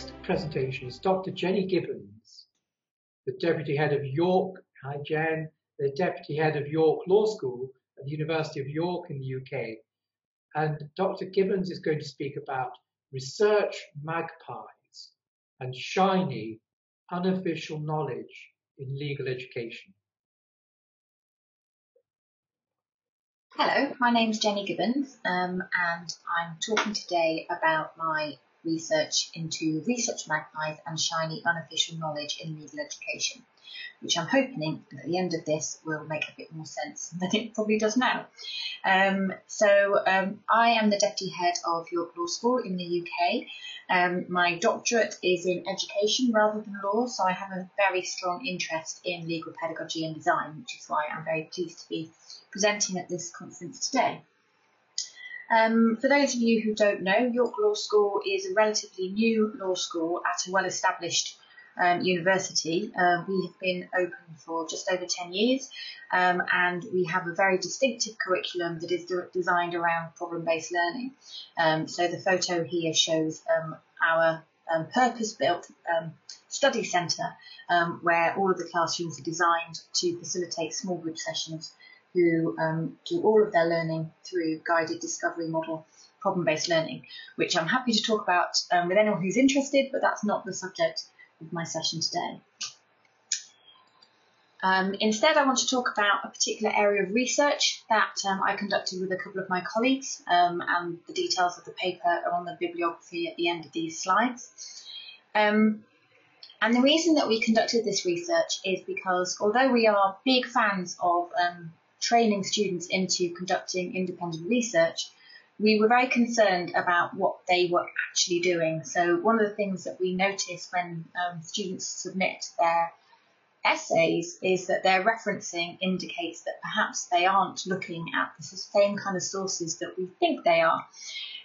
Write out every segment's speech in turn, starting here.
next presentation is Dr. Jenny Gibbons, the Deputy Head of York, hi Jen, the Deputy Head of York Law School at the University of York in the UK. And Dr. Gibbons is going to speak about research magpies and shiny unofficial knowledge in legal education. Hello, my name is Jenny Gibbons um, and I'm talking today about my research into research magpies and shiny unofficial knowledge in legal education, which I'm hoping at the end of this will make a bit more sense than it probably does now. Um, so um, I am the Deputy Head of York Law School in the UK. Um, my doctorate is in education rather than law, so I have a very strong interest in legal pedagogy and design, which is why I'm very pleased to be presenting at this conference today. Um, for those of you who don't know, York Law School is a relatively new law school at a well-established um, university. Uh, we have been open for just over 10 years um, and we have a very distinctive curriculum that is de designed around problem-based learning. Um, so the photo here shows um, our um, purpose-built study centre where all of the classrooms are designed to facilitate small group sessions who um, do all of their learning through guided discovery model problem-based learning, which I'm happy to talk about um, with anyone who's interested, but that's not the subject of my session today. Um, instead, I want to talk about a particular area of research that um, I conducted with a couple of my colleagues, um, and the details of the paper are on the bibliography at the end of these slides. Um, and the reason that we conducted this research is because although we are big fans of um, training students into conducting independent research, we were very concerned about what they were actually doing. So one of the things that we notice when um, students submit their essays is that their referencing indicates that perhaps they aren't looking at the same kind of sources that we think they are.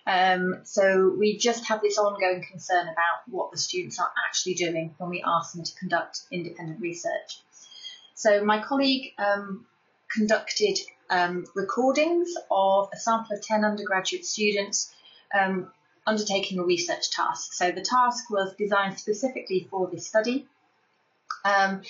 Um, so we just have this ongoing concern about what the students are actually doing when we ask them to conduct independent research. So my colleague um, conducted um, recordings of a sample of 10 undergraduate students um, undertaking a research task. So the task was designed specifically for this study. Um,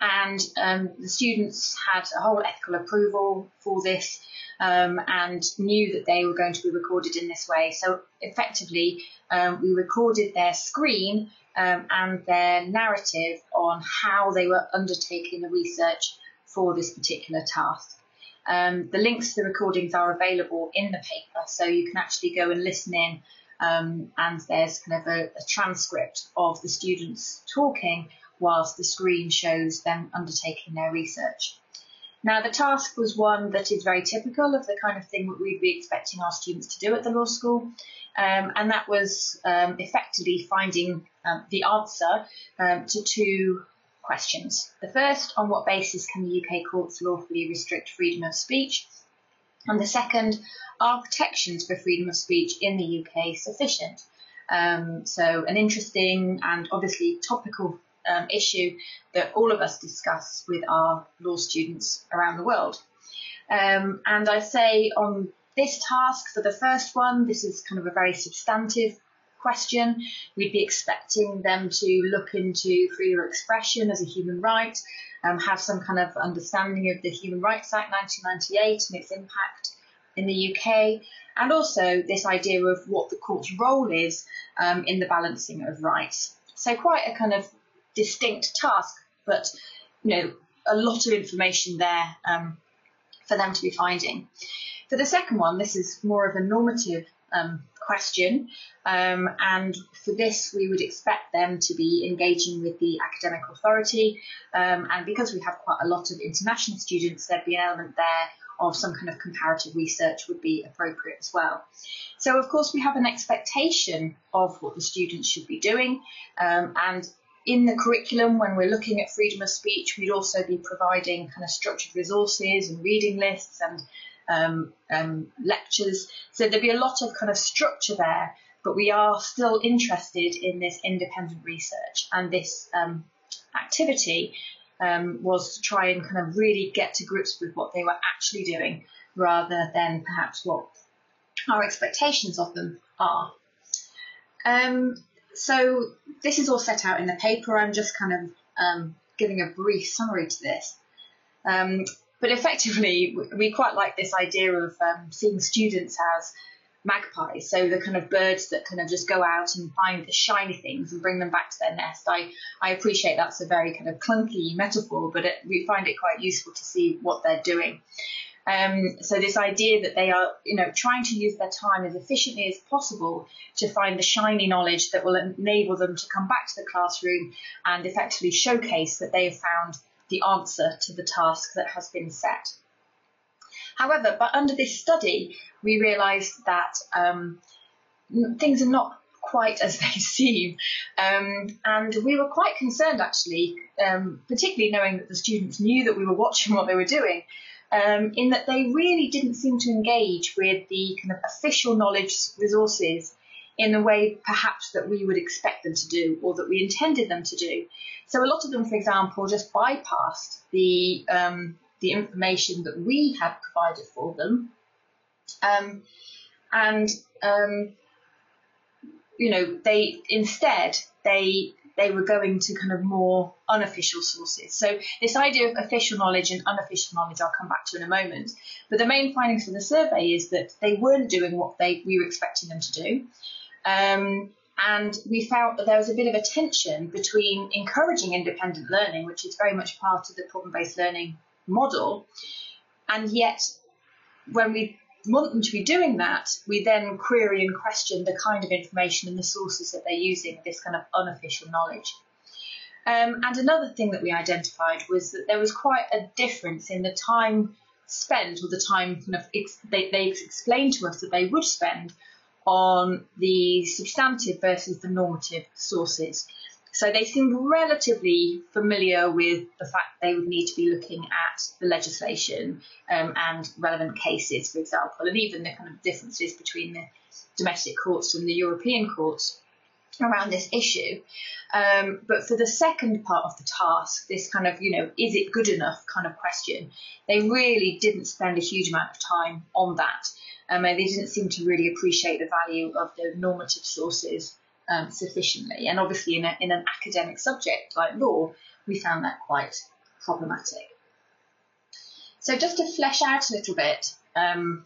and um, the students had a whole ethical approval for this um, and knew that they were going to be recorded in this way. So effectively, um, we recorded their screen and their narrative on how they were undertaking the research for this particular task. Um, the links to the recordings are available in the paper, so you can actually go and listen in, um, and there's kind of a, a, transcript of the students talking whilst the screen shows them undertaking their research. Now, the task was one that is very typical of the kind of thing that we'd be expecting our students to do at the law school, um, and that was um, effectively finding um, the answer um, to two questions. The first, on what basis can the UK courts lawfully restrict freedom of speech? And the second, are protections for freedom of speech in the UK sufficient? Um, so, an interesting and obviously topical um, issue that all of us discuss with our law students around the world. Um, and I say on this task, for the first one, this is kind of a very substantive question. We'd be expecting them to look into freedom of expression as a human right, um, have some kind of understanding of the Human Rights Act 1998 and its impact in the UK, and also this idea of what the court's role is um, in the balancing of rights. So quite a kind of distinct task, but you know a lot of information there um, for them to be finding. For the second one, this is more of a normative um, question. Um, and for this, we would expect them to be engaging with the academic authority. Um, and because we have quite a lot of international students, there'd be an element there of some kind of comparative research would be appropriate as well. So, of course, we have an expectation of what the students should be doing. Um, and in the curriculum, when we're looking at freedom of speech, we'd also be providing kind of structured resources and reading lists and um, um, lectures. So there'd be a lot of kind of structure there, but we are still interested in this independent research and this um, activity um, was to try and kind of really get to grips with what they were actually doing rather than perhaps what our expectations of them are. Um, so this is all set out in the paper. I'm just kind of um, giving a brief summary to this. Um, but effectively, we quite like this idea of um, seeing students as magpies, so the kind of birds that kind of just go out and find the shiny things and bring them back to their nest. I, I appreciate that's a very kind of clunky metaphor, but it, we find it quite useful to see what they're doing. Um, so this idea that they are, you know, trying to use their time as efficiently as possible to find the shiny knowledge that will enable them to come back to the classroom and effectively showcase that they have found the answer to the task that has been set. However, but under this study, we realised that um, things are not quite as they seem. Um, and we were quite concerned actually, um, particularly knowing that the students knew that we were watching what they were doing, um, in that they really didn't seem to engage with the kind of official knowledge resources in the way perhaps that we would expect them to do or that we intended them to do. So a lot of them, for example, just bypassed the um, the information that we had provided for them, um, and um, you know they instead they they were going to kind of more unofficial sources. So this idea of official knowledge and unofficial knowledge, I'll come back to in a moment. But the main findings from the survey is that they weren't doing what they we were expecting them to do. Um, and we found that there was a bit of a tension between encouraging independent learning, which is very much part of the problem-based learning model, and yet when we want them to be doing that, we then query and question the kind of information and the sources that they're using, this kind of unofficial knowledge. Um, and another thing that we identified was that there was quite a difference in the time spent, or the time kind of ex- they, they explained to us that they would spend on the substantive versus the normative sources. So they seemed relatively familiar with the fact they would need to be looking at the legislation um, and relevant cases, for example, and even the kind of differences between the domestic courts and the European courts around this issue. Um, but for the second part of the task, this kind of, you know, is it good enough kind of question, they really didn't spend a huge amount of time on that. Um, and they didn't seem to really appreciate the value of the normative sources um, sufficiently. And obviously, in, a, in an academic subject like law, we found that quite problematic. So, just to flesh out a little bit, um,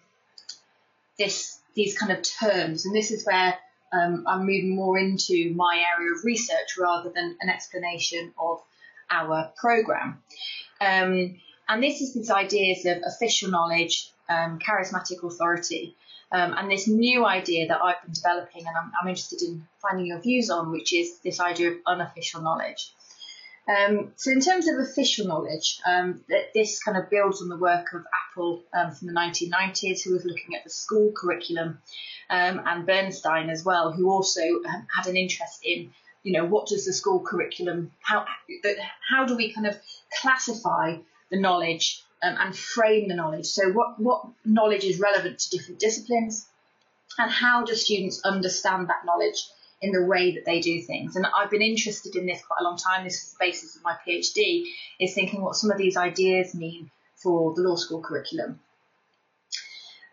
this these kind of terms, and this is where um, I'm moving more into my area of research rather than an explanation of our program. Um, and this is these ideas of official knowledge, um, charismatic authority, um, and this new idea that I've been developing and I'm, I'm, interested in finding your views on, which is this idea of unofficial knowledge. Um, so in terms of official knowledge, um, this kind of builds on the work of Apple um, from the 1990s, who was looking at the school curriculum, um, and Bernstein as well, who also had an interest in, you know, what does the school curriculum, how, how do we kind of classify the knowledge um, and frame the knowledge. So what, what knowledge is relevant to different disciplines and how do students understand that knowledge in the way that they do things. And I've been interested in this quite a long time. This is the basis of my PhD, is thinking what some of these ideas mean for the law school curriculum.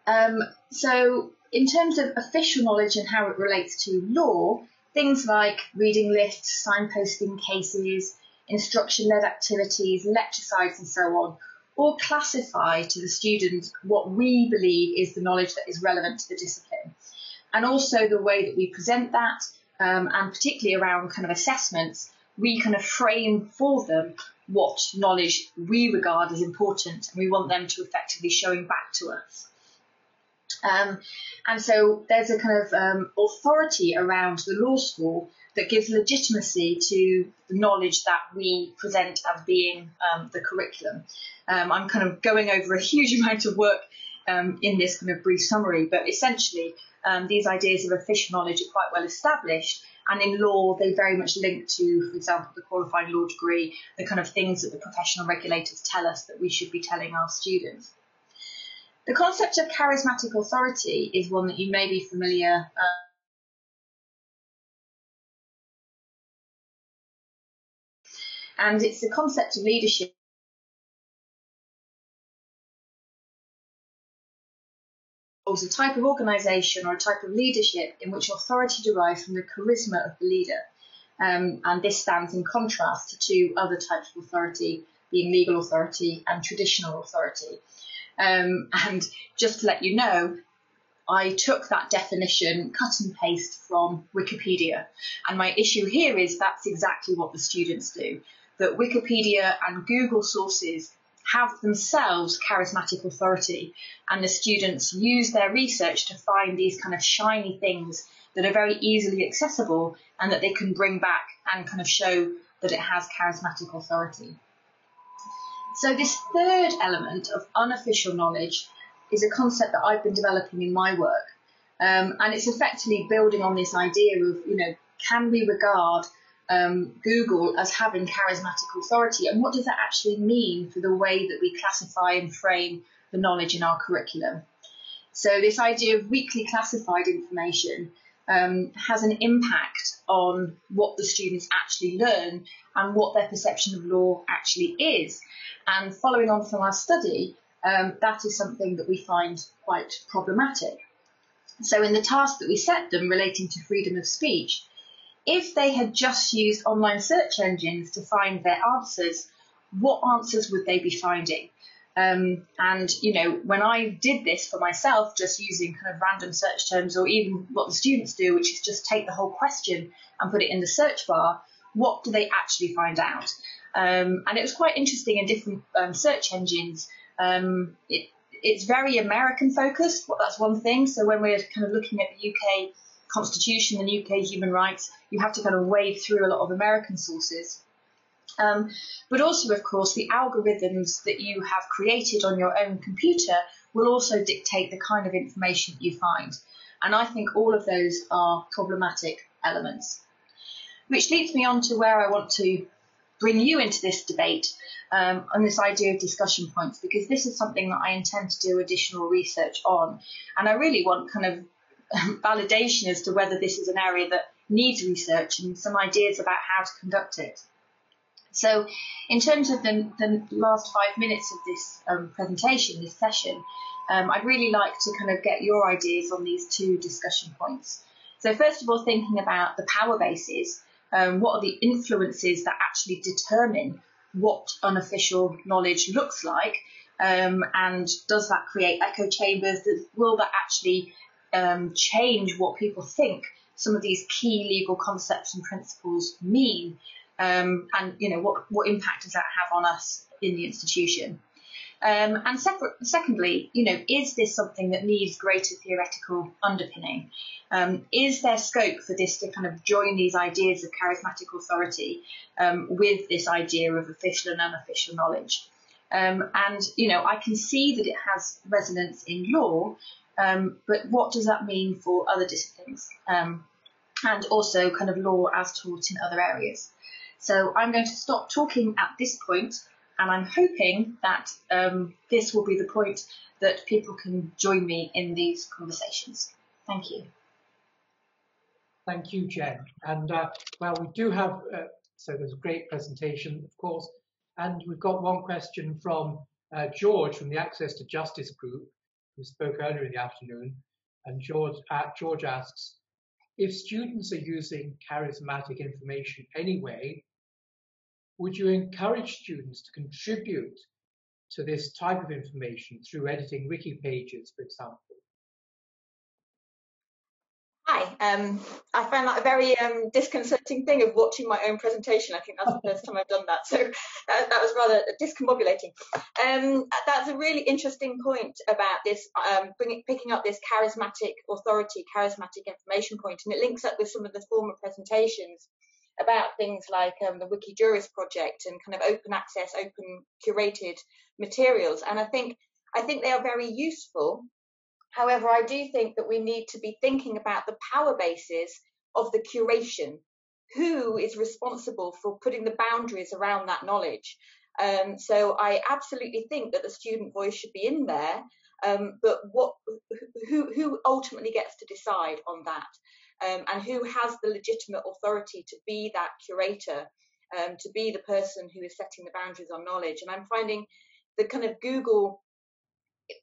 Um, so in terms of official knowledge and how it relates to law, things like reading lists, signposting cases, instruction-led activities, lecture sites and so on or classify to the student what we believe is the knowledge that is relevant to the discipline. And also the way that we present that, um, and particularly around kind of assessments, we kind of frame for them what knowledge we regard as important and we want them to effectively showing back to us. Um, and so there's a kind of um, authority around the law school that gives legitimacy to the knowledge that we present as being um, the curriculum. Um, I'm kind of going over a huge amount of work um, in this kind of brief summary, but essentially um, these ideas of official knowledge are quite well established. And in law, they very much link to, for example, the qualifying law degree, the kind of things that the professional regulators tell us that we should be telling our students. The concept of charismatic authority is one that you may be familiar uh, And it's the concept of leadership. involves a type of organisation or a type of leadership in which authority derives from the charisma of the leader. Um, and this stands in contrast to two other types of authority, being legal authority and traditional authority. Um, and just to let you know, I took that definition, cut and paste from Wikipedia. And my issue here is that's exactly what the students do. That Wikipedia and Google sources have themselves charismatic authority, and the students use their research to find these kind of shiny things that are very easily accessible and that they can bring back and kind of show that it has charismatic authority. So, this third element of unofficial knowledge is a concept that I've been developing in my work. Um, and it's effectively building on this idea of, you know, can we regard um, Google as having charismatic authority? And what does that actually mean for the way that we classify and frame the knowledge in our curriculum? So, this idea of weakly classified information um, has an impact on what the students actually learn and what their perception of law actually is. And following on from our study, um, that is something that we find quite problematic. So, in the task that we set them relating to freedom of speech, if they had just used online search engines to find their answers, what answers would they be finding? Um, and you know, when I did this for myself, just using kind of random search terms, or even what the students do, which is just take the whole question and put it in the search bar, what do they actually find out? Um, and it was quite interesting in different um, search engines. Um, it, it's very American focused. Well, that's one thing. So when we're kind of looking at the UK Constitution and UK human rights, you have to kind of wade through a lot of American sources. Um, but also, of course, the algorithms that you have created on your own computer will also dictate the kind of information that you find. And I think all of those are problematic elements. Which leads me on to where I want to bring you into this debate um, on this idea of discussion points, because this is something that I intend to do additional research on. And I really want kind of validation as to whether this is an area that needs research and some ideas about how to conduct it. So, in terms of the, the last five minutes of this um, presentation, this session, um, I'd really like to kind of get your ideas on these two discussion points. So, first of all, thinking about the power bases, um, what are the influences that actually determine what unofficial knowledge looks like, um, and does that create echo chambers? Will that actually um, change what people think some of these key legal concepts and principles mean um, and you know what what impact does that have on us in the institution? Um, and separate, secondly, you know, is this something that needs greater theoretical underpinning? Um, is there scope for this to kind of join these ideas of charismatic authority um, with this idea of official and unofficial knowledge? Um, and you know, I can see that it has resonance in law, um, but what does that mean for other disciplines? Um, and also kind of law as taught in other areas. So I'm going to stop talking at this point, and I'm hoping that um, this will be the point that people can join me in these conversations. Thank you. Thank you, Jen. And uh, well, we do have, uh, so there's a great presentation, of course, and we've got one question from uh, George from the Access to Justice group, who spoke earlier in the afternoon. And George, uh, George asks, if students are using charismatic information anyway, would you encourage students to contribute to this type of information through editing wiki pages, for example? Hi, um, I found that a very um, disconcerting thing of watching my own presentation. I think that's the first time I've done that, so that, that was rather discombobulating. Um, that's a really interesting point about this, um, bringing, picking up this charismatic authority, charismatic information point, and it links up with some of the former presentations about things like um, the Wikijuris project and kind of open access, open curated materials. And I think I think they are very useful. However, I do think that we need to be thinking about the power bases of the curation. Who is responsible for putting the boundaries around that knowledge? Um, so I absolutely think that the student voice should be in there, um, but what who who ultimately gets to decide on that? Um, and who has the legitimate authority to be that curator, um, to be the person who is setting the boundaries on knowledge. And I'm finding the kind of Google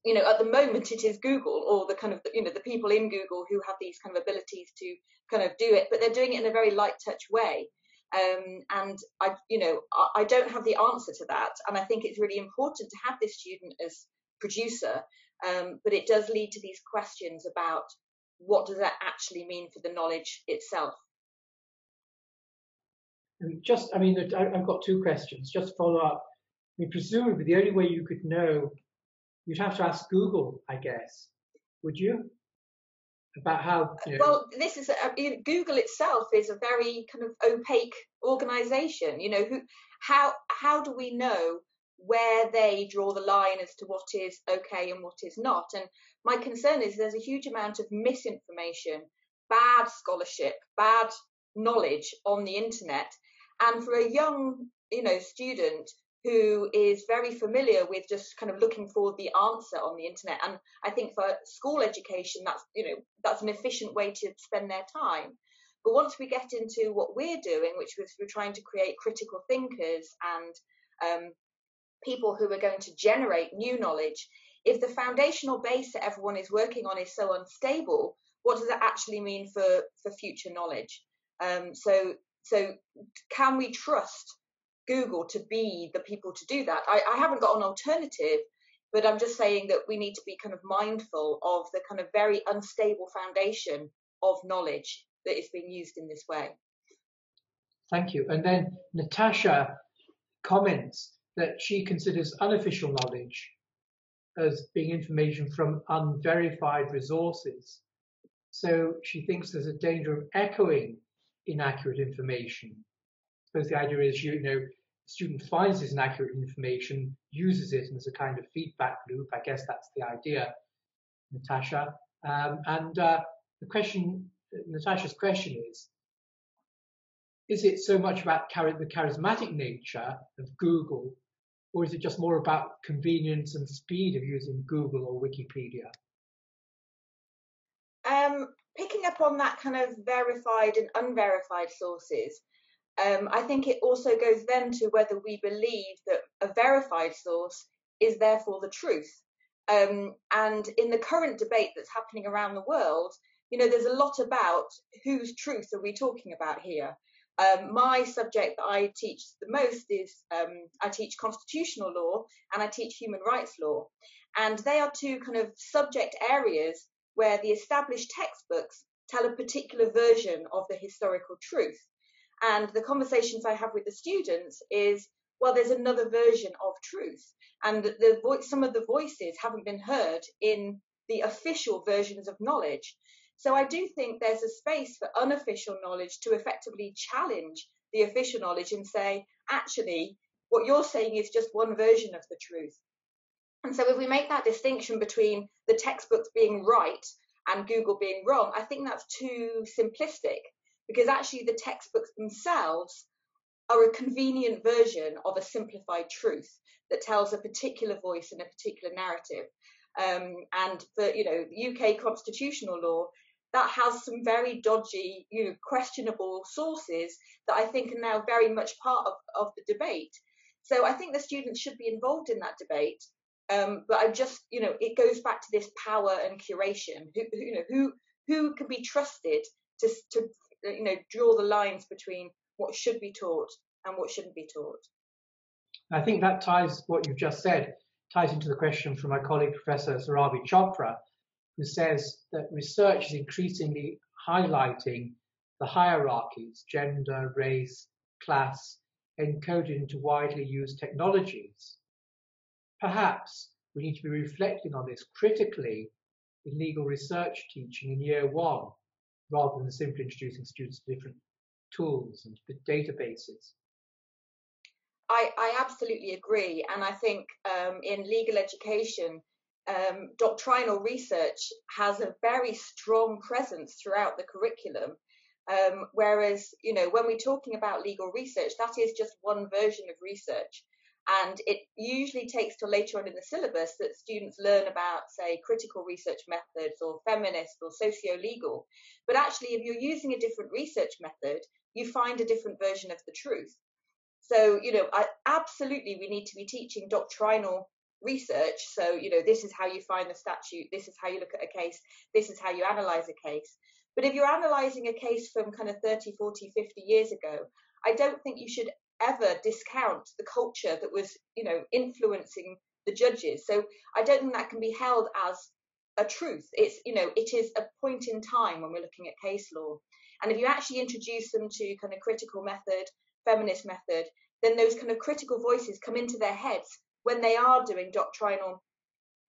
you know, at the moment it is Google or the kind of, you know, the people in Google who have these kind of abilities to kind of do it, but they're doing it in a very light touch way. Um, and I, you know, I, don't have the answer to that. And I think it's really important to have this student as producer. Um, but it does lead to these questions about what does that actually mean for the knowledge itself. just, I mean, I've got two questions. Just follow up. I mean, presumably the only way you could know You'd have to ask Google, I guess. Would you? About how. You know, well, this is uh, Google itself is a very kind of opaque organization. You know, who, how how do we know where they draw the line as to what is okay and what is not? And my concern is there's a huge amount of misinformation, bad scholarship, bad knowledge on the internet, and for a young you know student who is very familiar with just kind of looking for the answer on the internet. And I think for school education, that's you know that's an efficient way to spend their time. But once we get into what we're doing, which was we're trying to create critical thinkers and um, people who are going to generate new knowledge, if the foundational base that everyone is working on is so unstable, what does that actually mean for for future knowledge? Um, so so can we trust Google to be the people to do that. I, I haven't got an alternative, but I'm just saying that we need to be kind of mindful of the kind of very unstable foundation of knowledge that is being used in this way. Thank you. And then Natasha comments that she considers unofficial knowledge as being information from unverified resources. So she thinks there's a danger of echoing inaccurate information I suppose the idea is you, know, student finds this inaccurate information, uses it, and there's a kind of feedback loop. I guess that's the idea, Natasha. Um, and uh, the question, Natasha's question is, is it so much about the charismatic nature of Google, or is it just more about convenience and speed of using Google or Wikipedia? Um, picking up on that kind of verified and unverified sources, um, I think it also goes then to whether we believe that a verified source is therefore the truth. Um, and in the current debate that's happening around the world, you know, there's a lot about whose truth are we talking about here. Um, my subject that I teach the most is um, I teach constitutional law and I teach human rights law. And they are two kind of subject areas where the established textbooks tell a particular version of the historical truth. And the conversations I have with the students is, well, there's another version of truth, and the, the some of the voices haven't been heard in the official versions of knowledge. So I do think there's a space for unofficial knowledge to effectively challenge the official knowledge and say, actually, what you're saying is just one version of the truth. And so if we make that distinction between the textbooks being right and Google being wrong, I think that's too simplistic because actually the textbooks themselves are a convenient version of a simplified truth that tells a particular voice in a particular narrative. Um, and for you know UK constitutional law, that has some very dodgy, you know, questionable sources that I think are now very much part of, of the debate. So I think the students should be involved in that debate. Um, but I just, you know, it goes back to this power and curation. Who, you know, who who can be trusted to to you know draw the lines between what should be taught and what shouldn't be taught. I think that ties what you've just said ties into the question from my colleague Professor Surabhi Chopra, who says that research is increasingly highlighting the hierarchies, gender, race, class, encoded into widely used technologies. Perhaps we need to be reflecting on this critically in legal research teaching in year one rather than simply introducing students to different tools and databases. I, I absolutely agree. And I think um, in legal education, um, doctrinal research has a very strong presence throughout the curriculum. Um, whereas, you know, when we're talking about legal research, that is just one version of research. And it usually takes till later on in the syllabus that students learn about, say, critical research methods or feminist or socio legal. But actually, if you're using a different research method, you find a different version of the truth. So, you know, I, absolutely, we need to be teaching doctrinal research. So, you know, this is how you find the statute, this is how you look at a case, this is how you analyze a case. But if you're analysing a case from kind of 30, 40, 50 years ago, I don't think you should ever discount the culture that was, you know, influencing the judges. So I don't think that can be held as a truth. It's, you know, it is a point in time when we're looking at case law. And if you actually introduce them to kind of critical method, feminist method, then those kind of critical voices come into their heads when they are doing doctrinal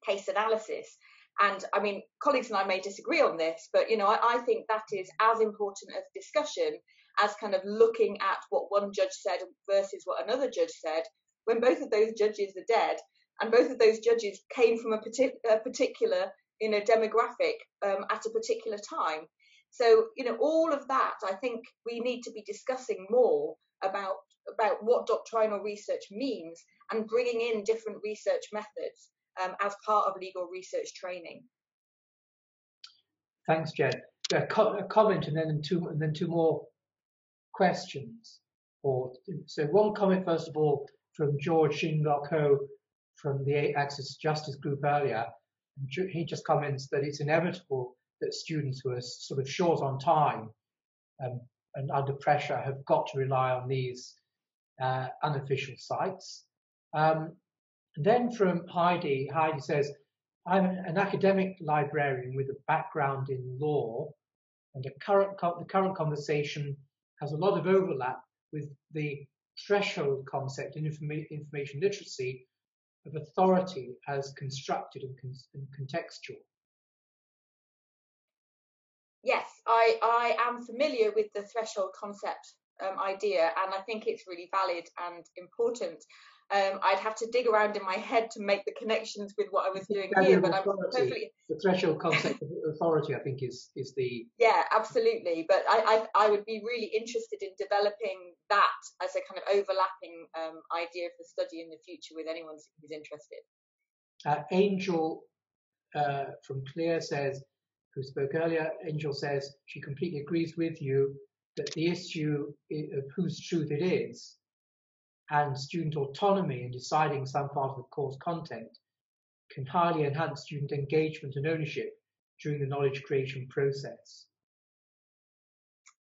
case analysis. And I mean, colleagues and I may disagree on this, but you know, I, I, think that is as important as discussion as kind of looking at what one judge said versus what another judge said. When both of those judges are dead, and both of those judges came from a, a particular, you know, demographic um, at a particular time. So, you know, all of that, I think we need to be discussing more about about what doctrinal research means and bringing in different research methods um, as part of legal research training. Thanks, Jen. A, co- a, comment and then two and then two more questions. Or so one comment first of all from George Shinrock Ho from the Access Justice Group earlier. He just comments that it's inevitable that students who are sort of short on time um, and under pressure have got to rely on these uh, unofficial sites. Um, then from Heidi, Heidi says, I'm an academic librarian with a background in law, and current the current conversation has a lot of overlap with the threshold concept in informa information literacy of authority as constructed and, con and contextual. Yes, I, I am familiar with the threshold concept um, idea, and I think it's really valid and important. Um, I'd have to dig around in my head to make the connections with what I was doing here, but I'm perfectly the threshold concept of authority. I think is is the yeah, absolutely. But I, I, I would be really interested in developing that as a kind of overlapping um, idea for the study in the future with anyone who's interested. Uh, Angel uh, from Clear says, who spoke earlier, Angel says she completely agrees with you that the issue of whose truth it is and student autonomy in deciding some part of the course content can highly enhance student engagement and ownership during the knowledge creation process.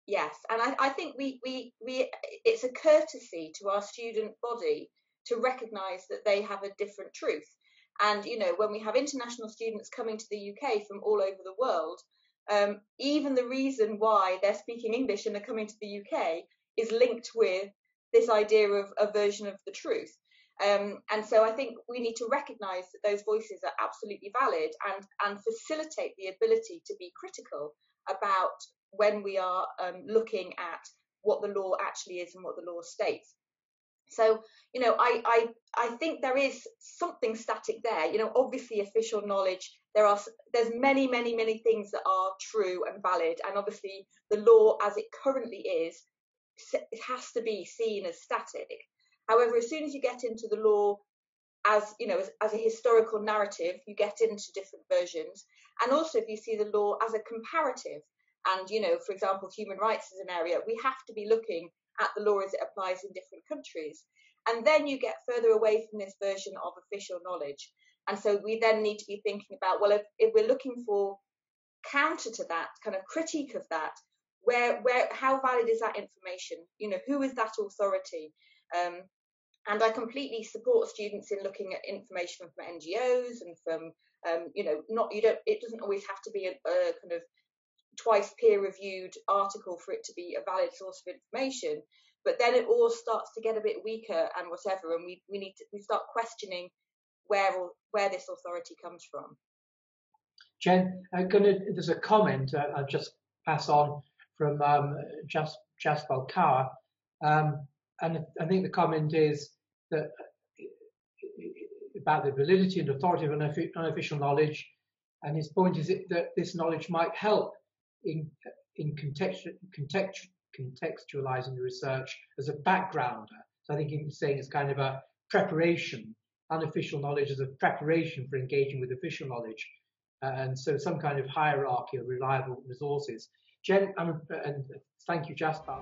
Yes, and I, I think we, we, we, it's a courtesy to our student body to recognise that they have a different truth. And, you know, when we have international students coming to the UK from all over the world, um, even the reason why they're speaking English and they're coming to the UK is linked with this idea of a version of the truth. Um, and so I think we need to recognise that those voices are absolutely valid and, and facilitate the ability to be critical about when we are um, looking at what the law actually is and what the law states. So, you know, I, I, I think there is something static there. You know, obviously official knowledge, there are, there's many, many, many things that are true and valid. And obviously the law as it currently is it has to be seen as static. However, as soon as you get into the law as you know as, as, a historical narrative, you get into different versions, and also if you see the law as a comparative, and you know, for example, human rights is an area we have to be looking at the law as it applies in different countries, and then you get further away from this version of official knowledge, and so we then need to be thinking about well, if, if we're looking for counter to that kind of critique of that where where how valid is that information? You know who is that authority? Um, and I completely support students in looking at information from NGOs and from um, you know not you don't it doesn't always have to be a, a kind of twice peer reviewed article for it to be a valid source of information but then it all starts to get a bit weaker and whatever and we, we need to we start questioning where where this authority comes from. Jen, I'm gonna, there's a comment uh, I'll just pass on from um, Jas- Jaspal Kaur. Um, and I think the comment is that about the validity and authority of unofficial knowledge. And his point is that this knowledge might help in, in context, context, contextualizing the research as a backgrounder. So I think he's saying it's kind of a preparation, unofficial knowledge as a preparation for engaging with official knowledge. Uh, and so some kind of hierarchy of reliable resources. Jen, um, and thank you, Jasper.